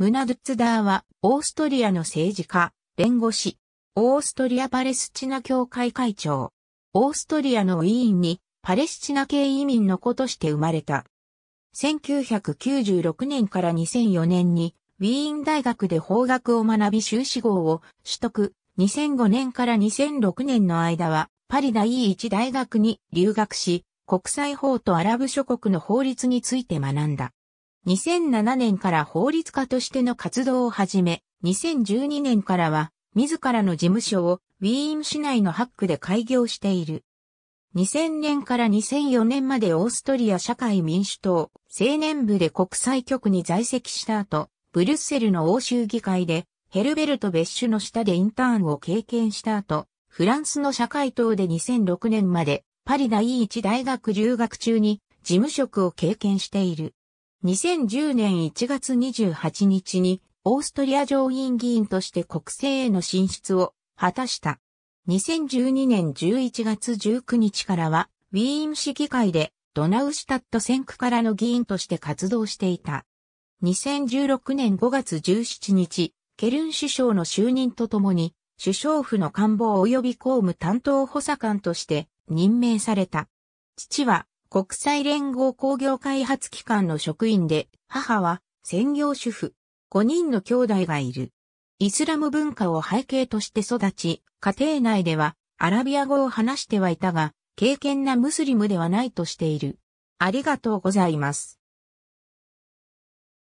ムナドゥッツダーは、オーストリアの政治家、弁護士、オーストリアパレスチナ協会会長、オーストリアのウィーンに、パレスチナ系移民の子として生まれた。1996年から2004年に、ウィーン大学で法学を学び修士号を取得。2005年から2006年の間は、パリ第一大学に留学し、国際法とアラブ諸国の法律について学んだ。2007年から法律家としての活動を始め、2012年からは、自らの事務所をウィーン市内のハックで開業している。2000年から2004年までオーストリア社会民主党青年部で国際局に在籍した後、ブリュッセルの欧州議会でヘルベルト・ベッシュの下でインターンを経験した後、フランスの社会党で2006年までパリ第一大学留学中に事務職を経験している。2010年1月28日にオーストリア上院議員として国政への進出を果たした。2012年11月19日からはウィーン市議会でドナウシュタット選区からの議員として活動していた。2016年5月17日、ケルン首相の就任とともに、首相府の官房及び公務担当補佐官として任命された。父は国際連合工業開発機関の職員で、母は専業主婦。5人の兄弟がいる。イスラム文化を背景として育ち、家庭内ではアラビア語を話してはいたが、敬虔なムスリムではないとしている。ありがとうございます。